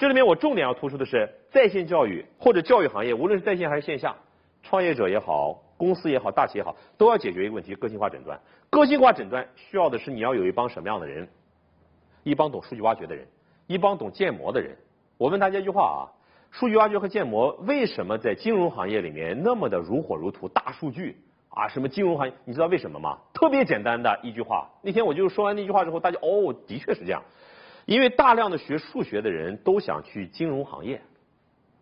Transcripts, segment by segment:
这里面我重点要突出的是，在线教育或者教育行业，无论是在线还是线下，创业者也好，公司也好，大企业也好，都要解决一个问题：个性化诊断。个性化诊断需要的是你要有一帮什么样的人？一帮懂数据挖掘的人，一帮懂建模的人。我问大家一句话啊：数据挖掘和建模为什么在金融行业里面那么的如火如荼？大数据啊，什么金融行业，你知道为什么吗？特别简单的一句话。那天我就说完那句话之后，大家哦，的确是这样。因为大量的学数学的人都想去金融行业，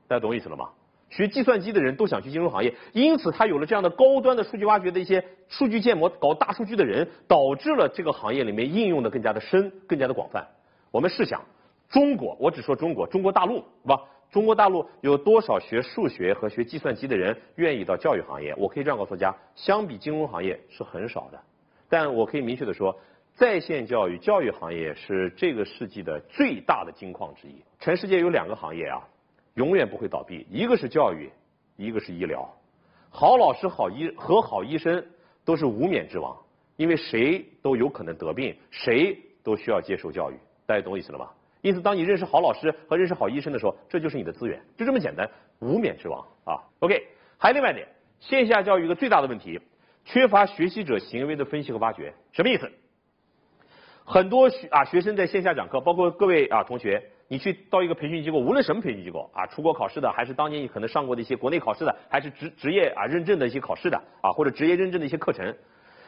大家懂我意思了吗？学计算机的人都想去金融行业，因此他有了这样的高端的数据挖掘的一些数据建模、搞大数据的人，导致了这个行业里面应用的更加的深、更加的广泛。我们试想，中国，我只说中国，中国大陆，是吧？中国大陆有多少学数学和学计算机的人愿意到教育行业？我可以这样告诉大家，相比金融行业是很少的。但我可以明确的说。在线教育教育行业是这个世纪的最大的金矿之一。全世界有两个行业啊，永远不会倒闭，一个是教育，一个是医疗。好老师、好医和好医生都是无冕之王，因为谁都有可能得病，谁都需要接受教育。大家懂我意思了吧？因此，当你认识好老师和认识好医生的时候，这就是你的资源，就这么简单，无冕之王啊。OK，还有另外一点，线下教育一个最大的问题，缺乏学习者行为的分析和挖掘，什么意思？很多学啊学生在线下讲课，包括各位啊同学，你去到一个培训机构，无论什么培训机构啊，出国考试的，还是当年你可能上过的一些国内考试的，还是职职业啊认证的一些考试的啊，或者职业认证的一些课程，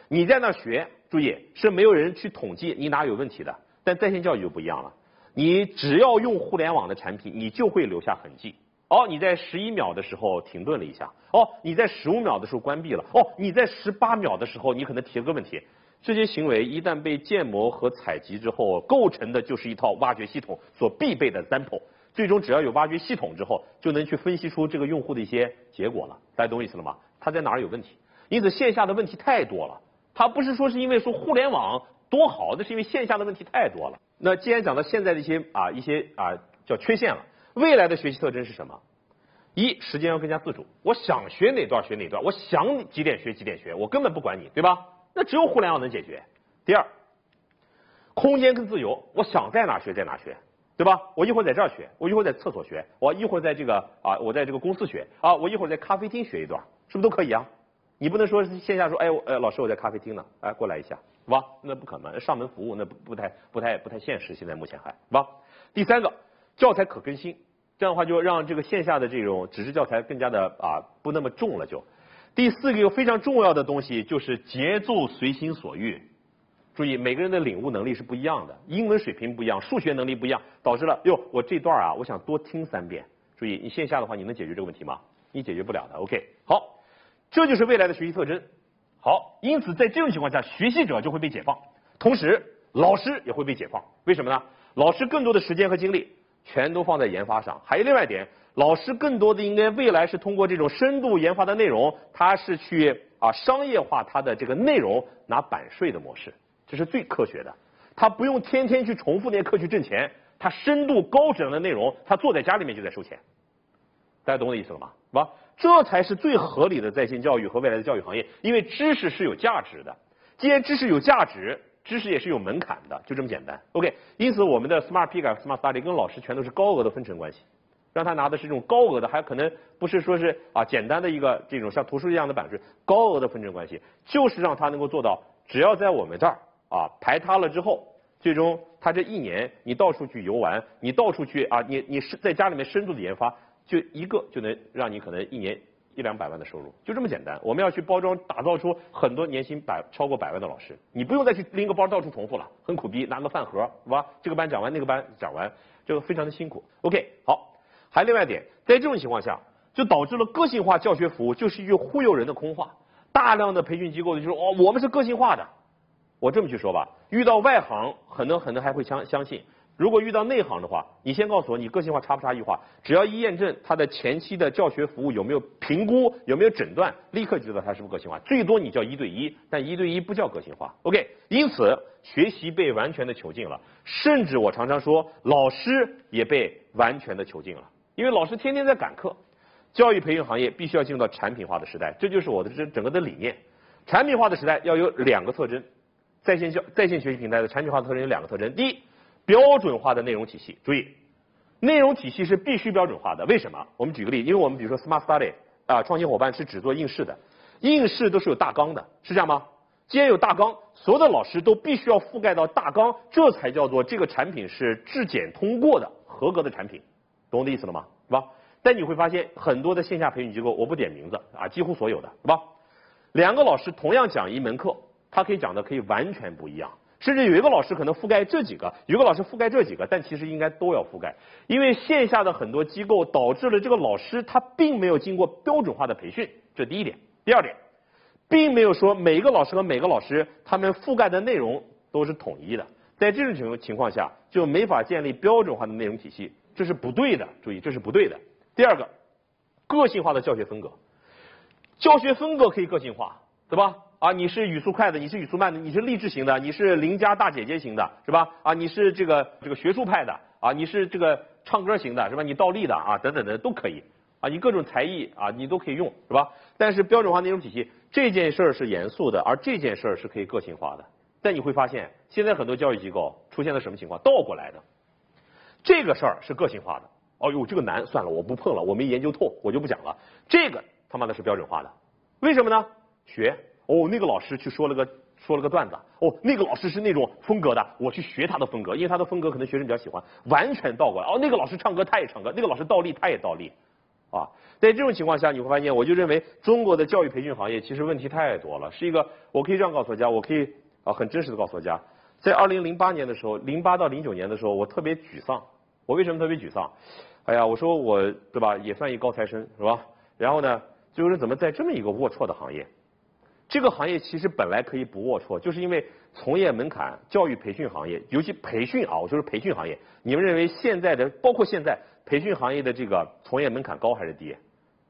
你在那学，注意是没有人去统计你哪有问题的。但在线教育就不一样了，你只要用互联网的产品，你就会留下痕迹。哦，你在十一秒的时候停顿了一下，哦，你在十五秒的时候关闭了，哦，你在十八秒的时候你可能提了个问题。这些行为一旦被建模和采集之后，构成的就是一套挖掘系统所必备的 sample。最终只要有挖掘系统之后，就能去分析出这个用户的一些结果了。大家懂我意思了吗？他在哪儿有问题？因此线下的问题太多了。他不是说是因为说互联网多好，那是因为线下的问题太多了。那既然讲到现在的一些啊一些啊叫缺陷了，未来的学习特征是什么？一时间要更加自主，我想学哪段学哪段，我想几点学几点学，我根本不管你，对吧？那只有互联网能解决。第二，空间更自由，我想在哪学在哪学，对吧？我一会儿在这儿学，我一会儿在厕所学，我一会儿在这个啊，我在这个公司学啊，我一会儿在咖啡厅学一段，是不是都可以啊？你不能说线下说，哎，呃，老师我在咖啡厅呢，哎，过来一下，是吧？那不可能，上门服务那不不太不太不太现实，现在目前还是吧？第三个，教材可更新，这样的话就让这个线下的这种纸质教材更加的啊不那么重了就。第四个又非常重要的东西就是节奏随心所欲。注意，每个人的领悟能力是不一样的，英文水平不一样，数学能力不一样，导致了哟，我这段啊，我想多听三遍。注意，你线下的话，你能解决这个问题吗？你解决不了的。OK，好，这就是未来的学习特征。好，因此在这种情况下，学习者就会被解放，同时老师也会被解放。为什么呢？老师更多的时间和精力全都放在研发上。还有另外一点。老师更多的应该未来是通过这种深度研发的内容，他是去啊商业化他的这个内容拿版税的模式，这是最科学的。他不用天天去重复那些课去挣钱，他深度高质量的内容，他坐在家里面就在收钱。大家懂我的意思了吗？是吧？这才是最合理的在线教育和未来的教育行业，因为知识是有价值的。既然知识有价值，知识也是有门槛的，就这么简单。OK，因此我们的 Smart p i c k、Smart Study 跟老师全都是高额的分成关系。让他拿的是这种高额的，还可能不是说是啊简单的一个这种像图书一样的版税，高额的分成关系，就是让他能够做到，只要在我们这儿啊排他了之后，最终他这一年你到处去游玩，你到处去啊你你是在家里面深度的研发，就一个就能让你可能一年一两百万的收入，就这么简单。我们要去包装打造出很多年薪百超过百万的老师，你不用再去拎个包到处重复了，很苦逼，拿个饭盒是吧？这个班讲完那个班讲完，这个非常的辛苦。OK，好。还另外一点，在这种情况下，就导致了个性化教学服务就是一句忽悠人的空话。大量的培训机构就说哦，我们是个性化的。我这么去说吧，遇到外行，可能可能还会相相信；如果遇到内行的话，你先告诉我你个性化差不差异化？只要一验证它的前期的教学服务有没有评估，有没有诊断，立刻就知道它是不是个性化。最多你叫一对一，但一对一不叫个性化。OK，因此学习被完全的囚禁了，甚至我常常说，老师也被完全的囚禁了。因为老师天天在赶课，教育培训行业必须要进入到产品化的时代，这就是我的这整个的理念。产品化的时代要有两个特征，在线教在线学习平台的产品化特征有两个特征：第一，标准化的内容体系。注意，内容体系是必须标准化的。为什么？我们举个例，因为我们比如说 Smart Study 啊，创新伙伴是只做应试的，应试都是有大纲的，是这样吗？既然有大纲，所有的老师都必须要覆盖到大纲，这才叫做这个产品是质检通过的合格的产品，懂我的意思了吗？是吧？但你会发现很多的线下培训机构，我不点名字啊，几乎所有的是吧？两个老师同样讲一门课，他可以讲的可以完全不一样，甚至有一个老师可能覆盖这几个，有一个老师覆盖这几个，但其实应该都要覆盖，因为线下的很多机构导致了这个老师他并没有经过标准化的培训，这第一点。第二点，并没有说每一个老师和每个老师他们覆盖的内容都是统一的，在这种情情况下就没法建立标准化的内容体系，这是不对的，注意这是不对的。第二个，个性化的教学风格，教学风格可以个性化，对吧？啊，你是语速快的，你是语速慢的，你是励志型的，你是邻家大姐姐型的，是吧？啊，你是这个这个学术派的，啊，你是这个唱歌型的，是吧？你倒立的啊，等等的都可以，啊，你各种才艺啊，你都可以用，是吧？但是标准化内容体系这件事儿是严肃的，而这件事儿是可以个性化的。但你会发现，现在很多教育机构出现了什么情况？倒过来的，这个事儿是个性化的。哦呦，这个难，算了，我不碰了，我没研究透，我就不讲了。这个他妈的是标准化的，为什么呢？学哦，那个老师去说了个说了个段子，哦，那个老师是那种风格的，我去学他的风格，因为他的风格可能学生比较喜欢。完全倒过来，哦，那个老师唱歌他也唱歌，那个老师倒立他也倒立，啊，在这种情况下你会发现，我就认为中国的教育培训行业其实问题太多了，是一个，我可以这样告诉大家，我可以啊很真实的告诉大家，在二零零八年的时候，零八到零九年的时候，我特别沮丧，我为什么特别沮丧？哎呀，我说我对吧，也算一高材生是吧？然后呢，最后是怎么在这么一个龌龊的行业？这个行业其实本来可以不龌龊，就是因为从业门槛，教育培训行业，尤其培训啊，我说是培训行业。你们认为现在的，包括现在培训行业的这个从业门槛高还是低？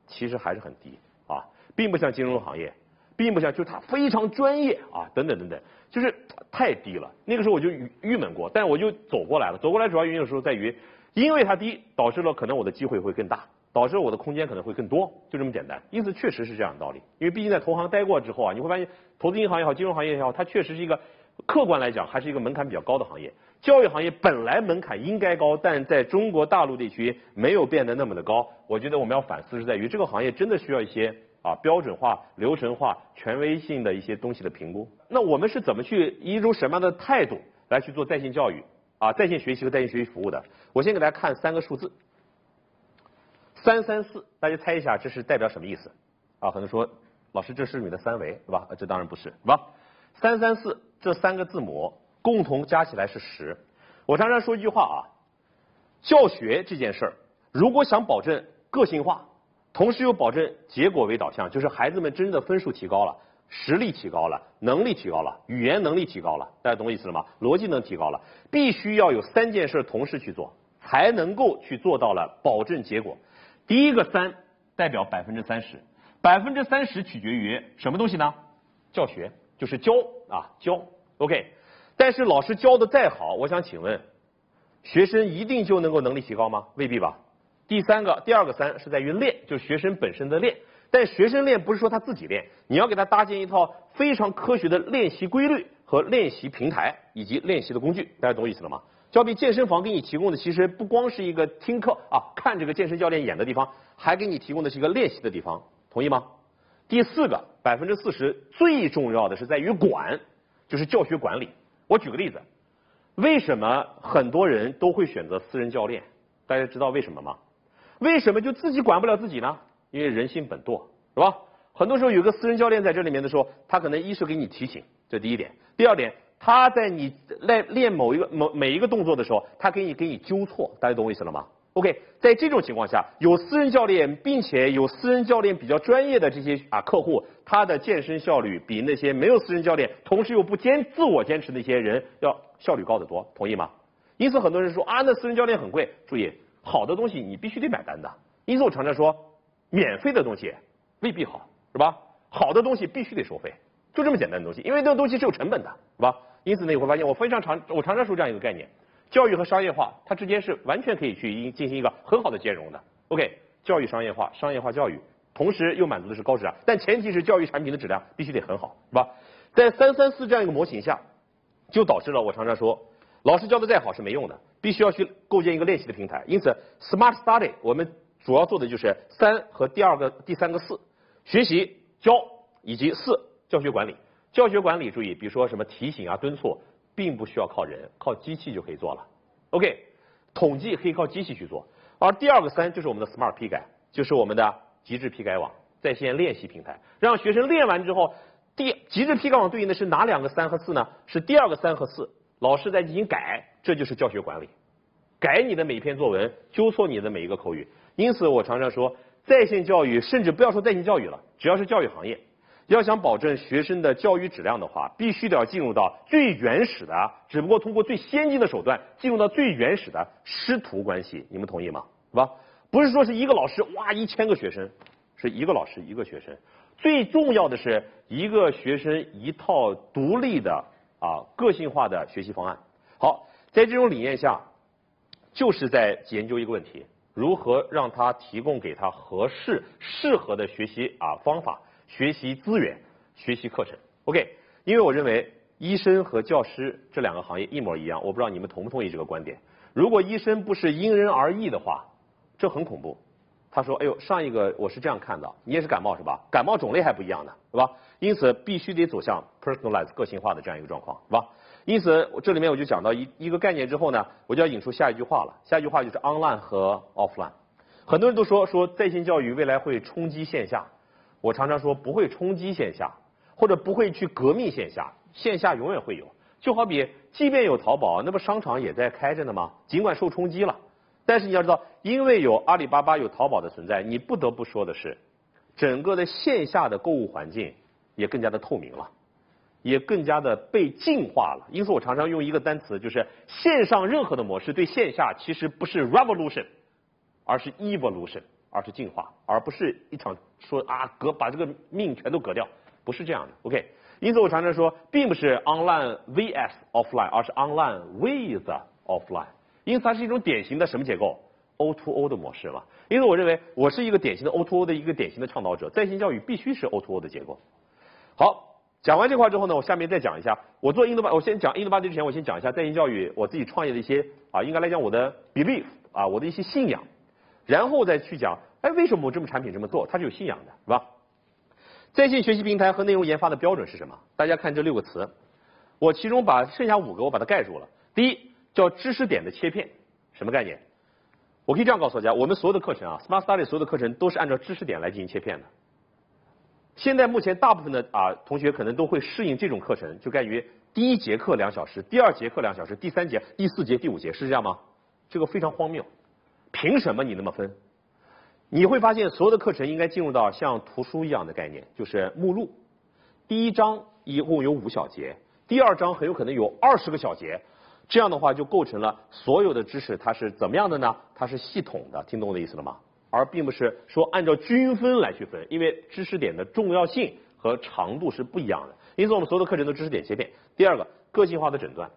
其实还是很低啊，并不像金融行业，并不像就它非常专业啊，等等等等，就是太低了。那个时候我就郁郁闷过，但我就走过来了。走过来主要原因有时候在于。因为它低，导致了可能我的机会会更大，导致我的空间可能会更多，就这么简单。因此确实是这样的道理。因为毕竟在投行待过之后啊，你会发现投资银行也好，金融行业也好，它确实是一个客观来讲还是一个门槛比较高的行业。教育行业本来门槛应该高，但在中国大陆地区没有变得那么的高。我觉得我们要反思是在于这个行业真的需要一些啊标准化、流程化、权威性的一些东西的评估。那我们是怎么去以一种什么样的态度来去做在线教育？啊，在线学习和在线学习服务的，我先给大家看三个数字，三三四，大家猜一下这是代表什么意思？啊，可能说老师这是你的三维，是吧？这当然不是，是吧？三三四这三个字母共同加起来是十。我常常说一句话啊，教学这件事儿，如果想保证个性化，同时又保证结果为导向，就是孩子们真的分数提高了。实力提高了，能力提高了，语言能力提高了，大家懂我意思了吗？逻辑能提高了，必须要有三件事同时去做，才能够去做到了保证结果。第一个三代表百分之三十，百分之三十取决于什么东西呢？教学就是教啊教，OK。但是老师教的再好，我想请问，学生一定就能够能力提高吗？未必吧。第三个第二个三是在于练，就是学生本身的练。但学生练不是说他自己练，你要给他搭建一套非常科学的练习规律和练习平台以及练习的工具，大家懂我意思了吗？交比健身房给你提供的其实不光是一个听课啊，看这个健身教练演的地方，还给你提供的是一个练习的地方，同意吗？第四个百分之四十最重要的是在于管，就是教学管理。我举个例子，为什么很多人都会选择私人教练？大家知道为什么吗？为什么就自己管不了自己呢？因为人性本惰，是吧？很多时候有个私人教练在这里面的时候，他可能一是给你提醒，这第一点；第二点，他在你练练某一个某每一个动作的时候，他给你给你纠错，大家懂我意思了吗？OK，在这种情况下，有私人教练，并且有私人教练比较专业的这些啊客户，他的健身效率比那些没有私人教练，同时又不坚自我坚持那些人要效率高得多，同意吗？因此很多人说啊，那私人教练很贵，注意，好的东西你必须得买单的。因此我常常说。免费的东西未必好，是吧？好的东西必须得收费，就这么简单的东西，因为这个东西是有成本的，是吧？因此呢，你会发现我非常常我常常说这样一个概念：教育和商业化它之间是完全可以去进行一个很好的兼容的。OK，教育商业化，商业化教育，同时又满足的是高质量，但前提是教育产品的质量必须得很好，是吧？在三三四这样一个模型下，就导致了我常常说，老师教的再好是没用的，必须要去构建一个练习的平台。因此，Smart Study 我们主要做的就是三和第二个、第三个四，学习、教以及四教学管理。教学管理注意，比如说什么提醒啊、敦促，并不需要靠人，靠机器就可以做了。OK，统计可以靠机器去做。而第二个三就是我们的 Smart 批改，就是我们的极致批改网在线练习平台，让学生练完之后，第极致批改网对应的是哪两个三和四呢？是第二个三和四。老师在进行改，这就是教学管理，改你的每一篇作文，纠错你的每一个口语。因此，我常常说，在线教育，甚至不要说在线教育了，只要是教育行业，要想保证学生的教育质量的话，必须得要进入到最原始的，只不过通过最先进的手段，进入到最原始的师徒关系。你们同意吗？是吧？不是说是一个老师哇一千个学生，是一个老师一个学生。最重要的是一个学生一套独立的。啊，个性化的学习方案。好，在这种理念下，就是在研究一个问题：如何让他提供给他合适、适合的学习啊方法、学习资源、学习课程。OK，因为我认为医生和教师这两个行业一模一样，我不知道你们同不同意这个观点。如果医生不是因人而异的话，这很恐怖。他说：“哎呦，上一个我是这样看的，你也是感冒是吧？感冒种类还不一样呢，是吧？因此必须得走向 personalized 个性化的这样一个状况，是吧？因此这里面我就讲到一一个概念之后呢，我就要引出下一句话了。下一句话就是 online 和 offline。很多人都说说在线教育未来会冲击线下，我常常说不会冲击线下，或者不会去革命线下，线下永远会有。就好比即便有淘宝，那不商场也在开着呢吗？尽管受冲击了。”但是你要知道，因为有阿里巴巴、有淘宝的存在，你不得不说的是，整个的线下的购物环境也更加的透明了，也更加的被净化了。因此，我常常用一个单词，就是线上任何的模式对线下其实不是 revolution，而是 evolution，而是进化，而不是一场说啊革把这个命全都革掉，不是这样的。OK，因此我常常说，并不是 online vs offline，而是 online with offline。因此，它是一种典型的什么结构？O to O 的模式了。因此，我认为我是一个典型的 O to O 的一个典型的倡导者。在线教育必须是 O to O 的结构。好，讲完这块之后呢，我下面再讲一下，我做印度巴，我先讲印度巴之前，我先讲一下在线教育我自己创业的一些啊，应该来讲我的 belief 啊，我的一些信仰，然后再去讲，哎，为什么我这么产品这么做？它是有信仰的，是吧？在线学习平台和内容研发的标准是什么？大家看这六个词，我其中把剩下五个我把它盖住了。第一。叫知识点的切片，什么概念？我可以这样告诉大家，我们所有的课程啊，Smart Study 所有的课程都是按照知识点来进行切片的。现在目前大部分的啊同学可能都会适应这种课程，就在于第一节课两小时，第二节课两小时，第三节、第四节、第五节是这样吗？这个非常荒谬，凭什么你那么分？你会发现所有的课程应该进入到像图书一样的概念，就是目录。第一章一共有五小节，第二章很有可能有二十个小节。这样的话就构成了所有的知识，它是怎么样的呢？它是系统的，听懂我的意思了吗？而并不是说按照均分来去分，因为知识点的重要性和长度是不一样的。因此，我们所有的课程都知识点切片。第二个，个性化的诊断，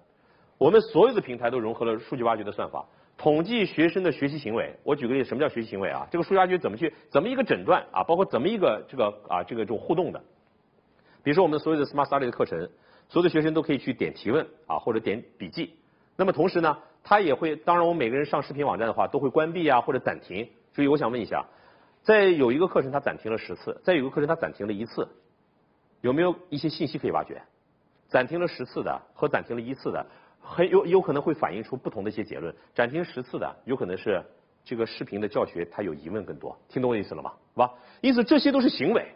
我们所有的平台都融合了数据挖掘的算法，统计学生的学习行为。我举个例子，什么叫学习行为啊？这个数据挖掘怎么去怎么一个诊断啊？包括怎么一个这个啊这个这种互动的？比如说我们所有的 Smart Study 的课程，所有的学生都可以去点提问啊，或者点笔记。那么同时呢，它也会，当然我们每个人上视频网站的话，都会关闭啊或者暂停。所以我想问一下，在有一个课程它暂停了十次，在有个课程它暂停了一次，有没有一些信息可以挖掘？暂停了十次的和暂停了一次的，很有有可能会反映出不同的一些结论。暂停十次的，有可能是这个视频的教学它有疑问更多。听懂我意思了吗？是吧？因此这些都是行为。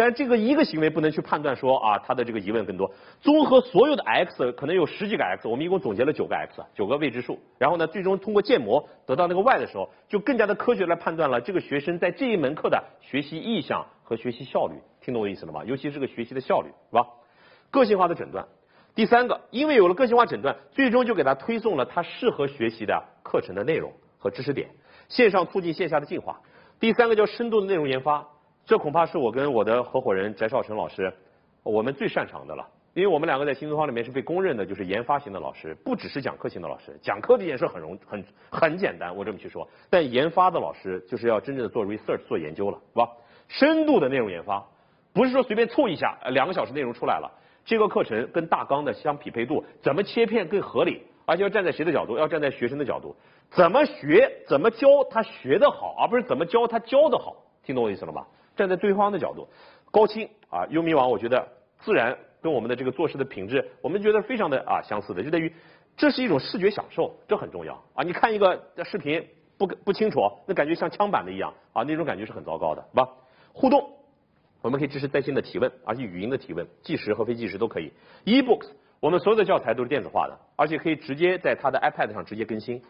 但这个一个行为不能去判断说啊，他的这个疑问更多。综合所有的 x，可能有十几个 x，我们一共总结了九个 x，九个未知数。然后呢，最终通过建模得到那个 y 的时候，就更加的科学来判断了这个学生在这一门课的学习意向和学习效率。听懂我意思了吗？尤其是个学习的效率，是吧？个性化的诊断。第三个，因为有了个性化诊断，最终就给他推送了他适合学习的课程的内容和知识点，线上促进线下的进化。第三个叫深度的内容研发。这恐怕是我跟我的合伙人翟少成老师，我们最擅长的了。因为我们两个在新东方里面是被公认的，就是研发型的老师，不只是讲课型的老师。讲课这件事很容很很简单，我这么去说。但研发的老师就是要真正的做 research 做研究了，是吧？深度的内容研发，不是说随便凑一下，两个小时内容出来了。这个课程跟大纲的相匹配度，怎么切片更合理？而且要站在谁的角度？要站在学生的角度，怎么学，怎么教他学得好，而不是怎么教他教得好。听懂我意思了吗？站在对方的角度，高清啊，优米网，我觉得自然跟我们的这个做事的品质，我们觉得非常的啊相似的，就在于这是一种视觉享受，这很重要啊。你看一个视频不不清楚，那感觉像枪版的一样啊，那种感觉是很糟糕的，是吧？互动，我们可以支持在线的提问，而且语音的提问，计时和非计时都可以。eBooks，我们所有的教材都是电子化的，而且可以直接在它的 iPad 上直接更新。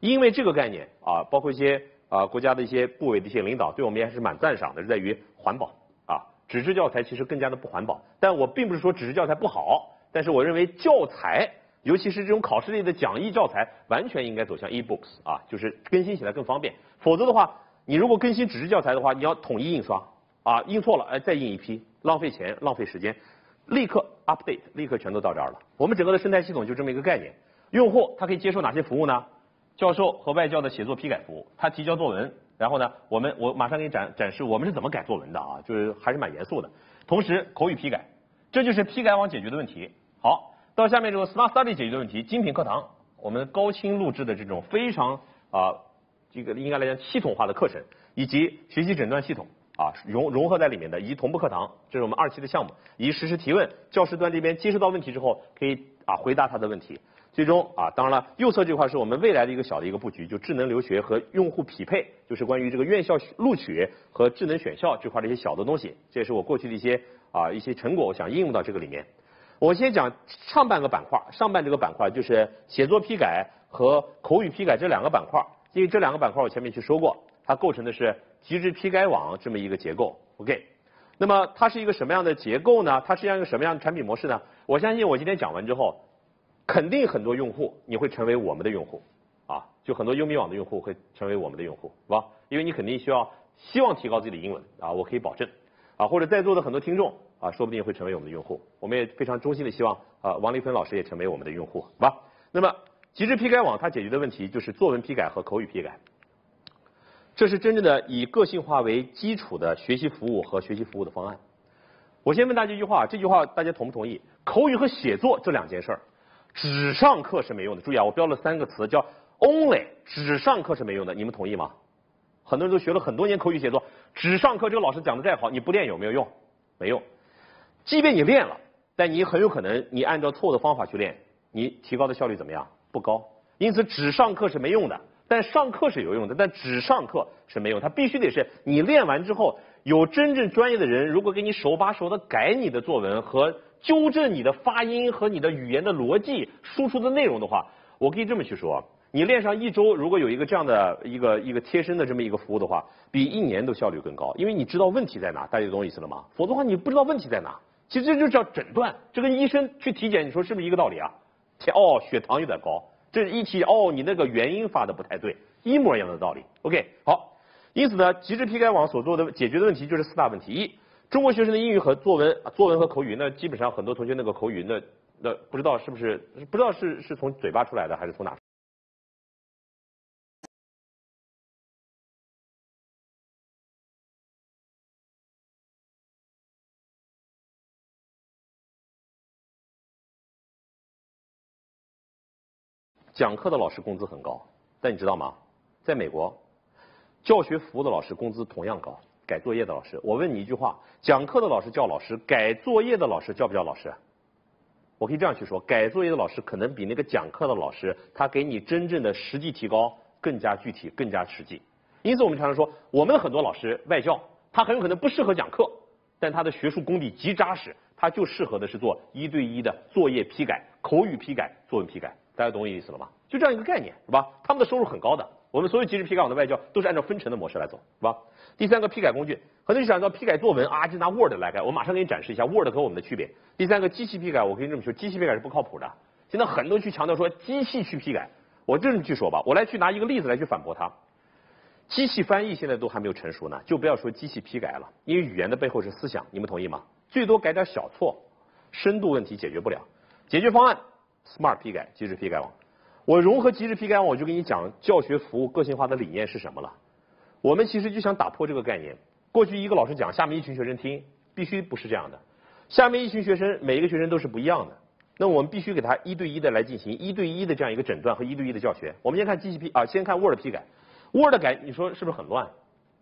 因为这个概念啊，包括一些。啊，国家的一些部委的一些领导对我们也还是蛮赞赏的，是在于环保啊。纸质教材其实更加的不环保，但我并不是说纸质教材不好，但是我认为教材，尤其是这种考试类的讲义教材，完全应该走向 e-books 啊，就是更新起来更方便。否则的话，你如果更新纸质教材的话，你要统一印刷啊，印错了哎再印一批，浪费钱浪费时间，立刻 update，立刻全都到这儿了。我们整个的生态系统就这么一个概念，用户他可以接受哪些服务呢？教授和外教的写作批改服务，他提交作文，然后呢，我们我马上给你展展示我们是怎么改作文的啊，就是还是蛮严肃的。同时口语批改，这就是批改网解决的问题。好，到下面这个 Smart Study 解决的问题，精品课堂，我们高清录制的这种非常啊，这个应该来讲系统化的课程，以及学习诊断系统啊融融合在里面的，以及同步课堂，这是我们二期的项目，以及实时提问，教师端这边接收到问题之后，可以啊回答他的问题。最终啊，当然了，右侧这块是我们未来的一个小的一个布局，就智能留学和用户匹配，就是关于这个院校录取和智能选校这块的一些小的东西，这也是我过去的一些啊一些成果，我想应用到这个里面。我先讲上半个板块，上半这个板块就是写作批改和口语批改这两个板块，因为这两个板块我前面去说过，它构成的是极致批改网这么一个结构。OK，那么它是一个什么样的结构呢？它是一个什么样的产品模式呢？我相信我今天讲完之后。肯定很多用户你会成为我们的用户，啊，就很多优米网的用户会成为我们的用户，是吧？因为你肯定需要希望提高自己的英文啊，我可以保证，啊，或者在座的很多听众啊，说不定会成为我们的用户。我们也非常衷心的希望啊，王丽芬老师也成为我们的用户，好吧？那么极致批改网它解决的问题就是作文批改和口语批改，这是真正的以个性化为基础的学习服务和学习服务的方案。我先问大家一句话，这句话大家同不同意？口语和写作这两件事儿。只上课是没用的，注意啊，我标了三个词，叫 only，只上课是没用的，你们同意吗？很多人都学了很多年口语写作，只上课这个老师讲的再好，你不练有没有用？没用。即便你练了，但你很有可能你按照错误的方法去练，你提高的效率怎么样？不高。因此，只上课是没用的，但上课是有用的，但只上课是没用，它必须得是你练完之后，有真正专业的人，如果给你手把手的改你的作文和。纠正你的发音和你的语言的逻辑输出的内容的话，我可以这么去说：你练上一周，如果有一个这样的一个一个贴身的这么一个服务的话，比一年都效率更高，因为你知道问题在哪，大家懂我意思了吗？否则的话，你不知道问题在哪。其实这就叫诊断，这跟医生去体检，你说是不是一个道理啊？哦，血糖有点高，这一提哦，你那个元音发的不太对，一模一样的道理。OK，好，因此呢，极致批改网所做的解决的问题就是四大问题：一。中国学生的英语和作文，作文和口语，那基本上很多同学那个口语，那那不知道是不是不知道是是从嘴巴出来的还是从哪？讲课的老师工资很高，但你知道吗？在美国，教学服务的老师工资同样高。改作业的老师，我问你一句话：讲课的老师叫老师，改作业的老师叫不叫老师？我可以这样去说：改作业的老师可能比那个讲课的老师，他给你真正的实际提高更加具体、更加实际。因此，我们常常说，我们的很多老师外教，他很有可能不适合讲课，但他的学术功底极扎实，他就适合的是做一对一的作业批改、口语批改、作文批改。大家懂我意思了吗？就这样一个概念，是吧？他们的收入很高的。我们所有即时批改网的外教都是按照分成的模式来走，是吧？第三个批改工具，很多人想到批改作文啊，就拿 Word 来改，我马上给你展示一下 Word 和我们的区别。第三个机器批改，我可以这么说，机器批改是不靠谱的。现在很多去强调说机器去批改，我这么去说吧，我来去拿一个例子来去反驳它。机器翻译现在都还没有成熟呢，就不要说机器批改了，因为语言的背后是思想，你们同意吗？最多改点小错，深度问题解决不了。解决方案：Smart 批改，即时批改网。我融合极致批改，我就跟你讲教学服务个性化的理念是什么了。我们其实就想打破这个概念。过去一个老师讲，下面一群学生听，必须不是这样的。下面一群学生，每一个学生都是不一样的。那我们必须给他一对一的来进行一对一的这样一个诊断和一对一的教学。我们先看机器批啊，先看 Word 批改，Word 改，你说是不是很乱？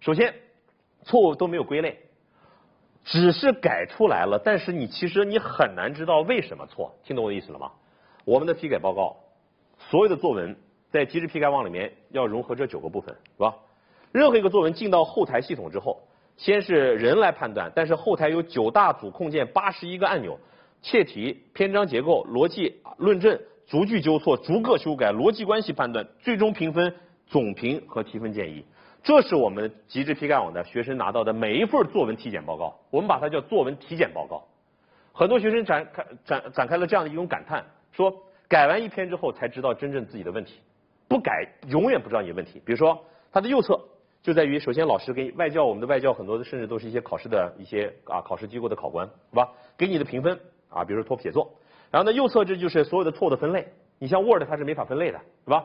首先，错误都没有归类，只是改出来了，但是你其实你很难知道为什么错，听懂我的意思了吗？我们的批改报告，所有的作文在极致批改网里面要融合这九个部分，是吧？任何一个作文进到后台系统之后，先是人来判断，但是后台有九大组控件，八十一个按钮，切题、篇章结构、逻辑论证、逐句纠错、逐个修改、逻辑关系判断、最终评分、总评和提分建议。这是我们极致批改网的学生拿到的每一份作文体检报告，我们把它叫作文体检报告。很多学生展开展展开了这样的一种感叹，说改完一篇之后才知道真正自己的问题，不改永远不知道你的问题。比如说它的右侧。就在于，首先老师给外教，我们的外教很多的甚至都是一些考试的一些啊考试机构的考官，是吧？给你的评分啊，比如说托福写作，然后呢右侧这就是所有的错误的分类。你像 Word 它是没法分类的，是吧？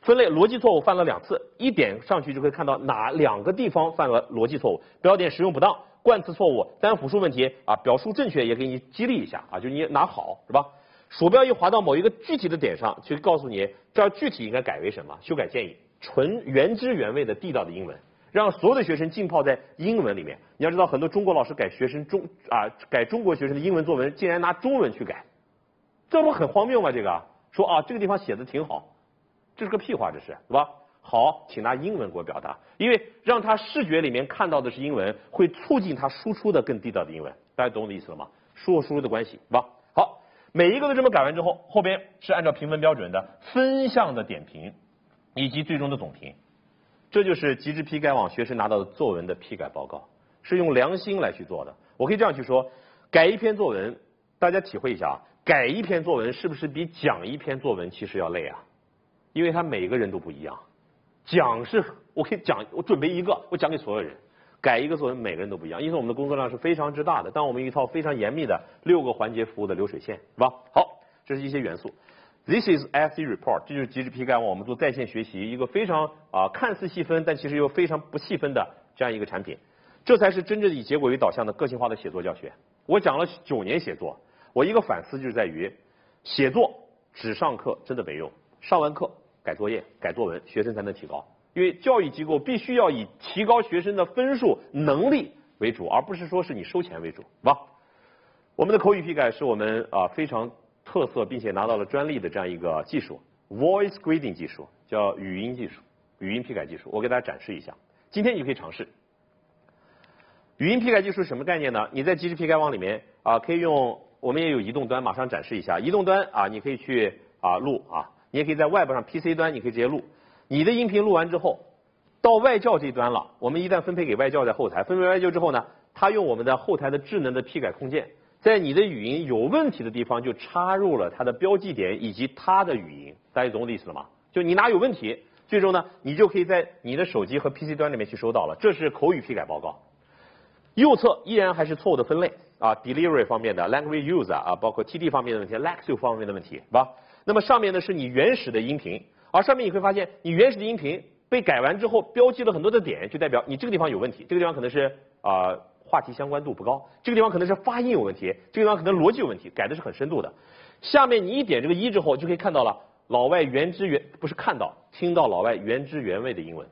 分类逻辑错误犯了两次，一点上去就可以看到哪两个地方犯了逻辑错误，标点使用不当、冠词错误、单复数问题啊，表述正确也给你激励一下啊，就你拿好，是吧？鼠标一滑到某一个具体的点上，去告诉你这儿具体应该改为什么，修改建议。纯原汁原味的地道的英文，让所有的学生浸泡在英文里面。你要知道，很多中国老师改学生中啊改中国学生的英文作文，竟然拿中文去改，这不很荒谬吗？这个说啊这个地方写的挺好，这是个屁话，这是对吧？好，请拿英文给我表达，因为让他视觉里面看到的是英文，会促进他输出的更地道的英文。大家懂我的意思了吗？输入输入的关系，是吧？每一个都这么改完之后，后边是按照评分标准的分项的点评。以及最终的总评，这就是极致批改网学生拿到的作文的批改报告，是用良心来去做的。我可以这样去说，改一篇作文，大家体会一下啊，改一篇作文是不是比讲一篇作文其实要累啊？因为他每个人都不一样，讲是我可以讲，我准备一个，我讲给所有人，改一个作文每个人都不一样，因此我们的工作量是非常之大的。但我们一套非常严密的六个环节服务的流水线，是吧？好，这是一些元素。This is FC report，这就是极致批改网，我们做在线学习一个非常啊看似细分，但其实又非常不细分的这样一个产品。这才是真正以结果为导向的个性化的写作教学。我讲了九年写作，我一个反思就是在于，写作只上课真的没用，上完课改作业、改作文，学生才能提高。因为教育机构必须要以提高学生的分数能力为主，而不是说是你收钱为主，是吧？我们的口语批改是我们啊非常。特色，并且拿到了专利的这样一个技术，voice grading 技术，叫语音技术，语音批改技术。我给大家展示一下，今天你可以尝试。语音批改技术什么概念呢？你在即时批改网里面啊，可以用，我们也有移动端，马上展示一下。移动端啊，你可以去啊录啊，你也可以在 Web 上 PC 端，你可以直接录。你的音频录完之后，到外教这端了，我们一旦分配给外教在后台，分配外教之后呢，他用我们的后台的智能的批改控件。在你的语音有问题的地方，就插入了它的标记点以及它的语音，大家懂我的意思了吗？就你哪有问题，最终呢，你就可以在你的手机和 PC 端里面去收到了。这是口语批改报告。右侧依然还是错误的分类啊，delivery 方面的 language use 啊，包括 TD 方面的问题，lexu 方面的问题，是吧？那么上面呢是你原始的音频，而上面你会发现，你原始的音频被改完之后，标记了很多的点，就代表你这个地方有问题，这个地方可能是啊。话题相关度不高，这个地方可能是发音有问题，这个地方可能逻辑有问题，改的是很深度的。下面你一点这个一之后，就可以看到了老外原汁原不是看到，听到老外原汁原味的英文。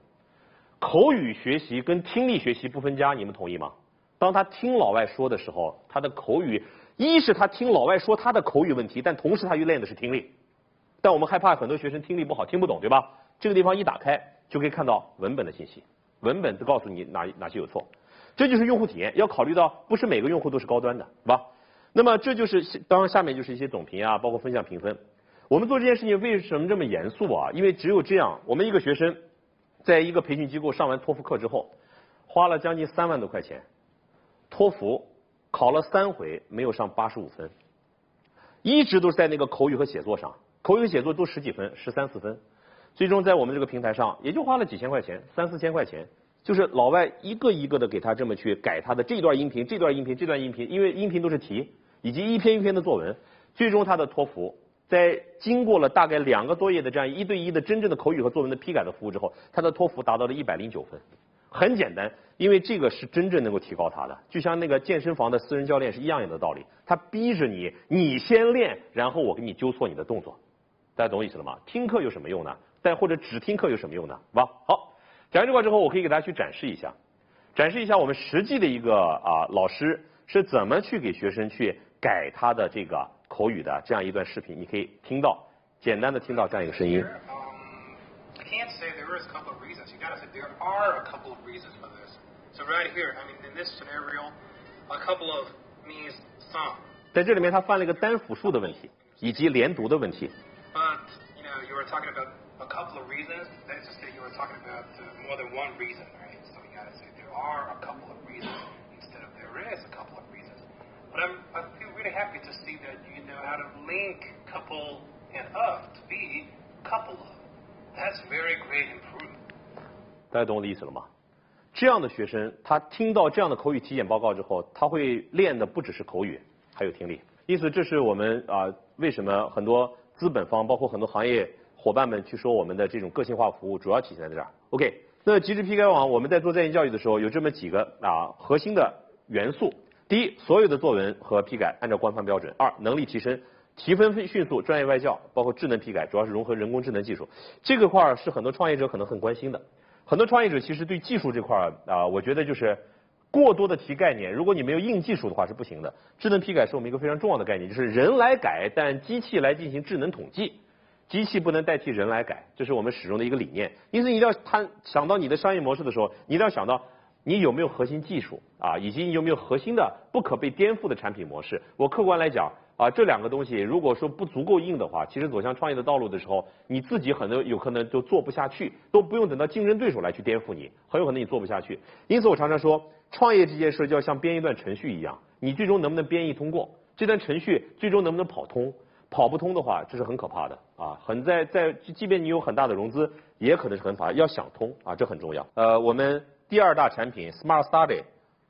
口语学习跟听力学习不分家，你们同意吗？当他听老外说的时候，他的口语一是他听老外说他的口语问题，但同时他又练的是听力。但我们害怕很多学生听力不好，听不懂，对吧？这个地方一打开就可以看到文本的信息，文本就告诉你哪哪些有错。这就是用户体验，要考虑到不是每个用户都是高端的，是吧？那么这就是当然下面就是一些总评啊，包括分项评分。我们做这件事情为什么这么严肃啊？因为只有这样，我们一个学生在一个培训机构上完托福课之后，花了将近三万多块钱，托福考了三回没有上八十五分，一直都是在那个口语和写作上，口语写作都十几分，十三四分，最终在我们这个平台上也就花了几千块钱，三四千块钱。就是老外一个一个的给他这么去改他的这段音频、这段音频、这段音频，因为音频都是题，以及一篇一篇的作文，最终他的托福在经过了大概两个多月的这样一对一的真正的口语和作文的批改的服务之后，他的托福达到了一百零九分。很简单，因为这个是真正能够提高他的，就像那个健身房的私人教练是一样的道理，他逼着你，你先练，然后我给你纠错你的动作，大家懂我意思了吗？听课有什么用呢？但或者只听课有什么用呢？是吧？好，讲完这块之后，我可以给大家去展示一下，展示一下我们实际的一个啊老师是怎么去给学生去改他的这个口语的这样一段视频，你可以听到，简单的听到这样一个声音。I can't say there is a couple of reasons. You gotta say there are a couple of reasons for this. So right here, I mean, in this scenario, a couple of means some. 在这里面，他犯了一个单复数的问题，以及连读的问题。But, you know, you were talking about a couple of reasons. Let's just say you were talking about uh, more than one reason, right? So you gotta say there are a couple of reasons instead of there is a couple of reasons. But I'm, I feel really happy to see that you know how to link couple and of to be couple of. That's very great improvement. 大家懂我的意思了吗？这样的学生，他听到这样的口语体检报告之后，他会练的不只是口语，还有听力。因此，这是我们啊、为什么很多 资本方，包括很多行业伙伴们去说我们的这种个性化服务，主要体现在这儿。OK，那极致批改网我们在做在线教育的时候，有这么几个啊核心的元素。第一，所有的作文和批改按照官方标准；二，能力提升。提分迅速，专业外教，包括智能批改，主要是融合人工智能技术。这个块儿是很多创业者可能很关心的。很多创业者其实对技术这块儿啊、我觉得就是过多的提概念，如果你没有硬技术的话是不行的。智能批改是我们一个非常重要的概念，就是人来改，但机器来进行智能统计，机器不能代替人来改，这是我们使用的一个理念。因此，你一定要谈想到你的商业模式的时候，你一定要想到你有没有核心技术啊，以及你有没有核心的不可被颠覆的产品模式。我客观来讲。啊，这两个东西如果说不足够硬的话，其实走向创业的道路的时候，你自己很多有可能就做不下去，都不用等到竞争对手来去颠覆你，很有可能你做不下去。因此，我常常说，创业这件事就要像编一段程序一样，你最终能不能编译通过这段程序，最终能不能跑通？跑不通的话，这是很可怕的啊！很在在，即便你有很大的融资，也可能是很怕，要想通啊，这很重要。呃，我们第二大产品 Smart Study，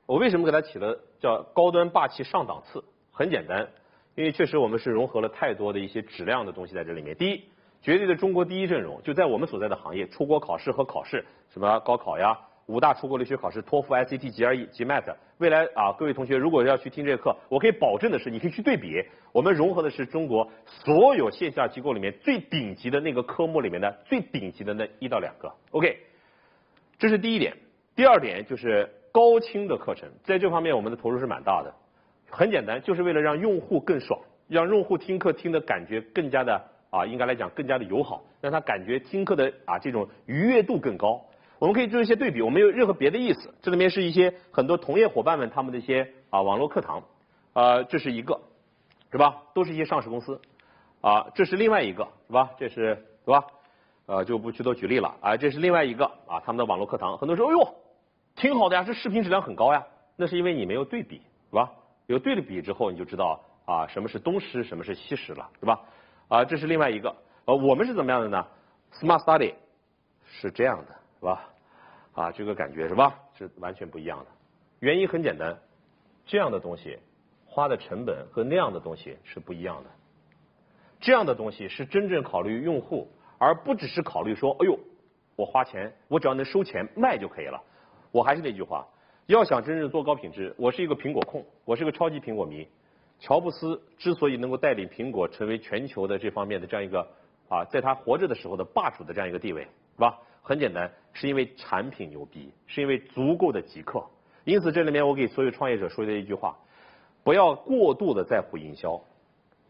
我为什么给它起了叫高端霸气上档次？很简单。因为确实我们是融合了太多的一些质量的东西在这里面。第一，绝对的中国第一阵容，就在我们所在的行业，出国考试和考试，什么高考呀，五大出国留学考试，托福、ICT、GRE、GMAT。未来啊，各位同学如果要去听这个课，我可以保证的是，你可以去对比，我们融合的是中国所有线下机构里面最顶级的那个科目里面的最顶级的那一到两个。OK，这是第一点。第二点就是高清的课程，在这方面我们的投入是蛮大的。很简单，就是为了让用户更爽，让用户听课听的感觉更加的啊，应该来讲更加的友好，让他感觉听课的啊这种愉悦度更高。我们可以做一些对比，我没有任何别的意思，这里面是一些很多同业伙伴们他们的一些啊网络课堂，呃，这是一个，是吧？都是一些上市公司，啊，这是另外一个，是吧？这是是吧？呃，就不去多举例了啊，这是另外一个啊，他们的网络课堂，很多人说，哎呦，挺好的呀，这视频质量很高呀，那是因为你没有对比，是吧？有对了比之后，你就知道啊，什么是东师，什么是西师了，是吧？啊，这是另外一个。呃，我们是怎么样的呢？Smart Study 是这样的，是吧？啊，这个感觉是吧？是完全不一样的。原因很简单，这样的东西花的成本和那样的东西是不一样的。这样的东西是真正考虑用户，而不只是考虑说，哎呦，我花钱，我只要能收钱卖就可以了。我还是那句话。要想真正做高品质，我是一个苹果控，我是个超级苹果迷。乔布斯之所以能够带领苹果成为全球的这方面的这样一个啊，在他活着的时候的霸主的这样一个地位，是吧？很简单，是因为产品牛逼，是因为足够的极客。因此，这里面我给所有创业者说的一句话：不要过度的在乎营销。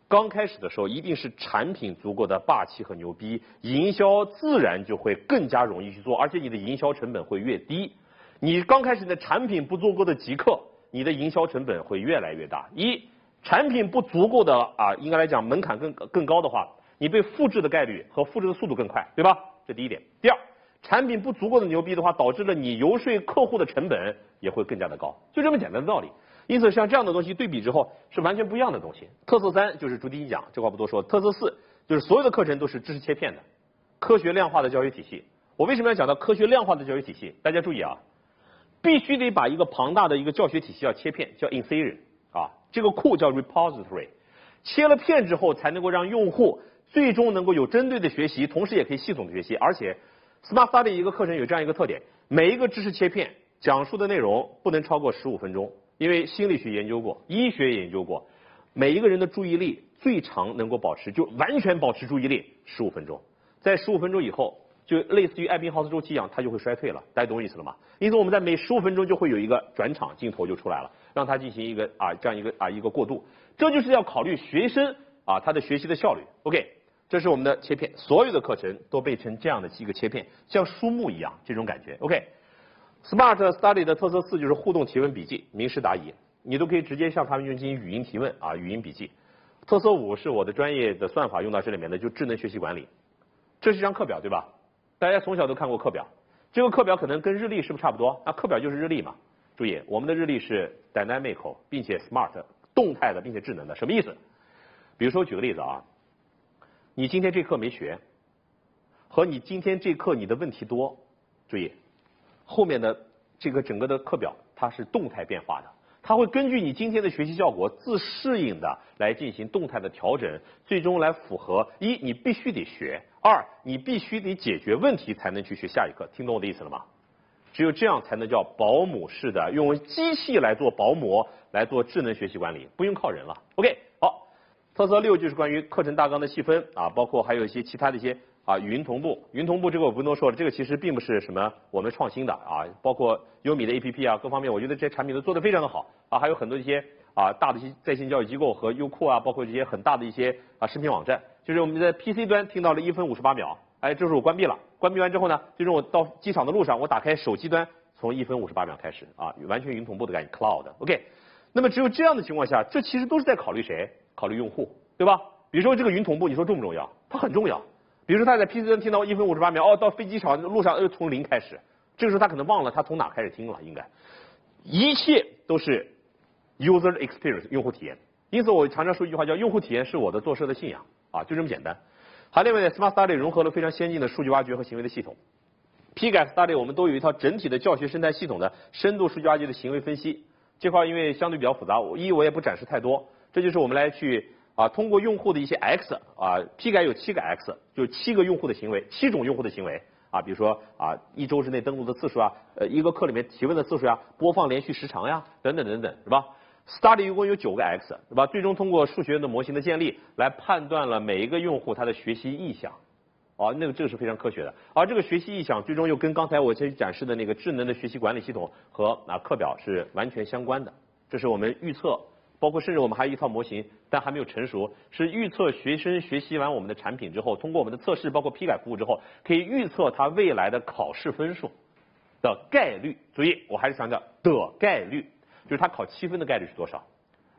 刚开始的时候，一定是产品足够的霸气和牛逼，营销自然就会更加容易去做，而且你的营销成本会越低。你刚开始的产品不足够的极客，你的营销成本会越来越大。一产品不足够的啊，应该来讲门槛更更高的话，你被复制的概率和复制的速度更快，对吧？这第一点。第二，产品不足够的牛逼的话，导致了你游说客户的成本也会更加的高，就这么简单的道理。因此，像这样的东西对比之后是完全不一样的东西。特色三就是逐第一讲，这话不多说。特色四就是所有的课程都是知识切片的，科学量化的教学体系。我为什么要讲到科学量化的教学体系？大家注意啊。必须得把一个庞大的一个教学体系要切片，叫 insin 啊，这个库叫 repository，切了片之后才能够让用户最终能够有针对的学习，同时也可以系统的学习，而且 Smart Study 一个课程有这样一个特点，每一个知识切片讲述的内容不能超过十五分钟，因为心理学研究过，医学研究过，每一个人的注意力最长能够保持就完全保持注意力十五分钟，在十五分钟以后，就类似于艾宾浩斯周期一样，它就会衰退了，大家懂我意思了吗？因此我们在每十五分钟就会有一个转场镜头就出来了，让它进行一个啊这样一个啊一个过渡，这就是要考虑学生啊他的学习的效率。OK。这是我们的切片，所有的课程都被成这样的几个切片，像书目一样这种感觉。OK，Smart Study 的特色四就是互动提问笔记，名师答疑，你都可以直接向他们进行语音提问啊，语音笔记。特色五是我的专业的算法用到这里面的，就智能学习管理。这是一张课表对吧？大家从小都看过课表，这个课表可能跟日历是不是差不多？那课表就是日历嘛。注意，我们的日历是 dynamic 并且 smart 动态的，并且智能的，什么意思？比如说举个例子啊。你今天这课没学，和你今天这课你的问题多，注意，后面的这个整个的课表它是动态变化的，它会根据你今天的学习效果自适应的来进行动态的调整，最终来符合一你必须得学，二你必须得解决问题才能去学下一课，听懂我的意思了吗？只有这样才能叫保姆式的用机器来做保姆来做智能学习管理，不用靠人了。OK，好。特色六就是关于课程大纲的细分啊，包括还有一些其他的一些啊语音同步，语音同步这个我不多说了，这个其实并不是什么我们创新的啊，包括优米的 APP 啊各方面，我觉得这些产品都做得非常的好啊，还有很多一些啊大的一些在线教育机构和优酷啊，包括这些很大的一些啊视频网站，就是我们在 PC 端听到了一分五十八秒，哎，这时候我关闭了，关闭完之后呢，最终我到机场的路上，我打开手机端，从一分五十八秒开始啊，完全云同步的概念，Cloud，OK，那么只有这样的情况下，这其实都是在考虑谁？考虑用户，对吧？比如说这个云同步，你说重不重要？它很重要。比如说他在 PC 端听到一分五十八秒，哦，到飞机场路上又从零开始，这个时候他可能忘了他从哪开始听了，应该，一切都是 user experience 用户体验。因此我常常说一句话叫用户体验是我的做事的信仰啊，就这么简单。好另外呢，Smart Study 融合了非常先进的数据挖掘和行为的系统，P 改 Study 我们都有一套整体的教学生态系统的深度数据挖掘的行为分析。这块因为相对比较复杂，我一我也不展示太多。这就是我们来去啊，通过用户的一些 X 啊，批改有七个 X，就是七个用户的行为，七种用户的行为啊，比如说啊，一周之内登录的次数啊，呃，一个课里面提问的次数呀，播放连续时长呀，等等等等，是吧？Study 一共有九个 X，是吧？最终通过数学的模型的建立，来判断了每一个用户他的学习意向，哦，那个这个是非常科学的。而这个学习意向，最终又跟刚才我先展示的那个智能的学习管理系统和啊课表是完全相关的。这是我们预测。包括甚至我们还有一套模型，但还没有成熟，是预测学生学习完我们的产品之后，通过我们的测试，包括批改服务之后，可以预测他未来的考试分数的概率。注意，我还是强调的概率，就是他考七分的概率是多少。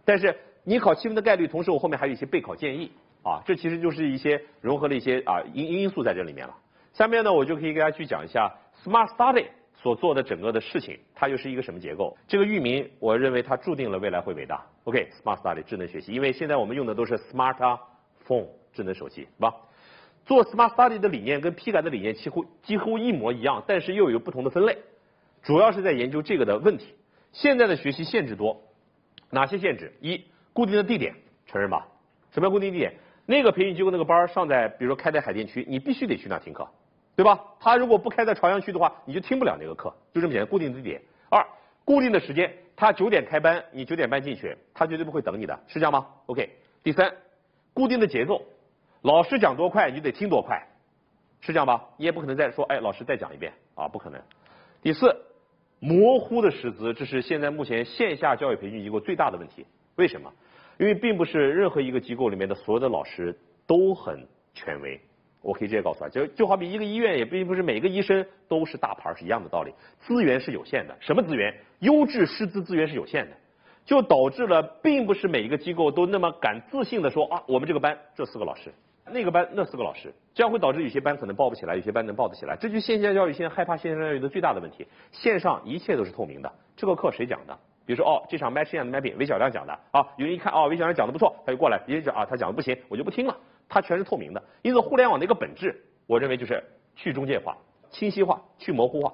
但是你考七分的概率，同时我后面还有一些备考建议啊，这其实就是一些融合了一些啊因因素在这里面了。下面呢，我就可以给大家去讲一下 Smart Study。所做的整个的事情，它又是一个什么结构？这个域名，我认为它注定了未来会伟大。OK，Smart Study 智能学习，因为现在我们用的都是 Smart Phone 智能手机，是吧？做 Smart Study 的理念跟批改的理念几乎几乎一模一样，但是又有不同的分类，主要是在研究这个的问题。现在的学习限制多，哪些限制？一，固定的地点，承认吧？什么叫固定地点？那个培训机构那个班上在，比如说开在海淀区，你必须得去那听课。对吧？他如果不开在朝阳区的话，你就听不了那个课，就这么简单。固定的地点。二，固定的时间，他九点开班，你九点半进去，他绝对不会等你的，是这样吗？OK。第三，固定的节奏，老师讲多快，你得听多快，是这样吧？你也不可能再说，哎，老师再讲一遍啊，不可能。第四，模糊的师资，这是现在目前线下教育培训机构最大的问题。为什么？因为并不是任何一个机构里面的所有的老师都很权威。我可以直接告诉他，就就好比一个医院，也并不是每个医生都是大牌，是一样的道理。资源是有限的，什么资源？优质师资资源是有限的，就导致了并不是每一个机构都那么敢自信的说啊，我们这个班这四个老师，那个班那四个老师，这样会导致有些班可能报不起来，有些班能报得起来。这就线下教育现在害怕线下教育的最大的问题。线上一切都是透明的，这个课谁讲的？比如说哦，这场 Matching and Mapping 韦小亮讲的啊，有人一看哦，韦小亮讲的不错，他就过来，别人讲啊，他讲的不行，我就不听了。它全是透明的，因此互联网的一个本质，我认为就是去中介化、清晰化、去模糊化。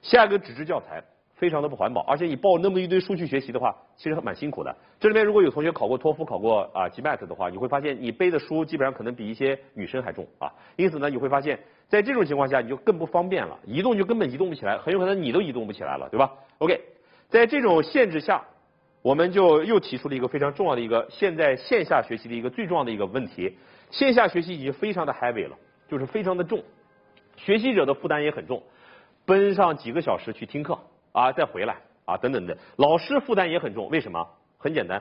下一个纸质教材非常的不环保，而且你报那么一堆书去学习的话，其实蛮辛苦的。这里面如果有同学考过托福、考过啊 GMAT 的话，你会发现你背的书基本上可能比一些女生还重啊。因此呢，你会发现在这种情况下你就更不方便了，移动就根本移动不起来，很有可能你都移动不起来了，对吧？OK，在这种限制下，我们就又提出了一个非常重要的一个现在线下学习的一个最重要的一个问题：线下学习已经非常的 heavy 了，就是非常的重，学习者的负担也很重，奔上几个小时去听课。啊，再回来啊，等等的，老师负担也很重。为什么？很简单，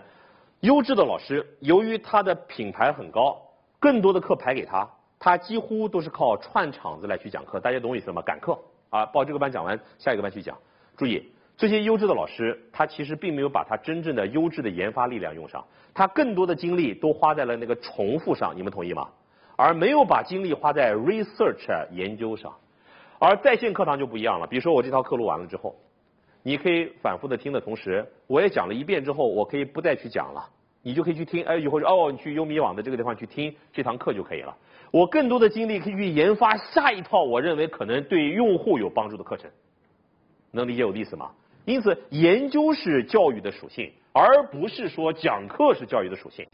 优质的老师由于他的品牌很高，更多的课排给他，他几乎都是靠串场子来去讲课。大家懂我意思吗？赶课啊，报这个班讲完，下一个班去讲。注意，这些优质的老师，他其实并没有把他真正的优质的研发力量用上，他更多的精力都花在了那个重复上。你们同意吗？而没有把精力花在 research 研究上。而在线课堂就不一样了，比如说我这套课录完了之后。你可以反复的听的同时，我也讲了一遍之后，我可以不再去讲了，你就可以去听，哎，以后哦，你去优米网的这个地方去听这堂课就可以了。我更多的精力可以去研发下一套我认为可能对用户有帮助的课程，能理解我的意思吗？因此，研究是教育的属性，而不是说讲课是教育的属性。